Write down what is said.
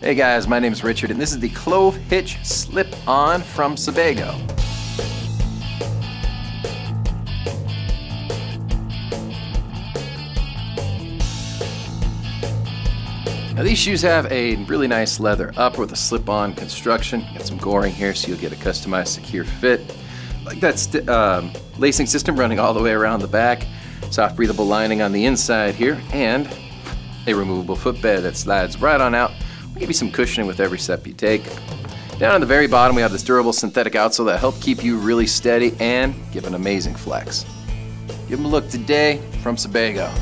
Hey guys, my name is Richard and this is the Clove Hitch Slip-On from Sebago. Now these shoes have a really nice leather upper with a slip-on construction. Got some goring here so you'll get a customized secure fit. Like that um, lacing system running all the way around the back. Soft breathable lining on the inside here and a removable footbed that slides right on out. We'll give you some cushioning with every step you take. Down on the very bottom we have this durable synthetic outsole that help keep you really steady and give an amazing flex. Give them a look today from Sebago.